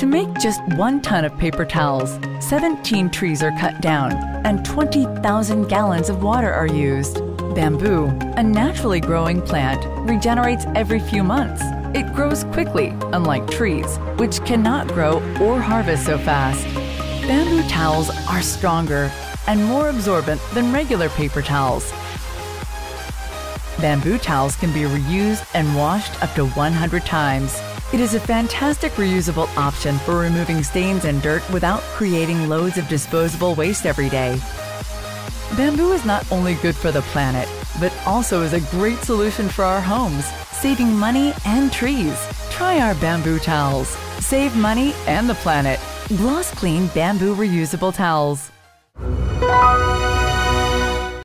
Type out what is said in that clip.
To make just one ton of paper towels, 17 trees are cut down and 20,000 gallons of water are used. Bamboo, a naturally growing plant, regenerates every few months. It grows quickly, unlike trees, which cannot grow or harvest so fast. Bamboo towels are stronger and more absorbent than regular paper towels. Bamboo towels can be reused and washed up to 100 times. It is a fantastic reusable option for removing stains and dirt without creating loads of disposable waste every day. Bamboo is not only good for the planet, but also is a great solution for our homes, saving money and trees. Try our bamboo towels. Save money and the planet. Glosclean Bamboo Reusable Towels.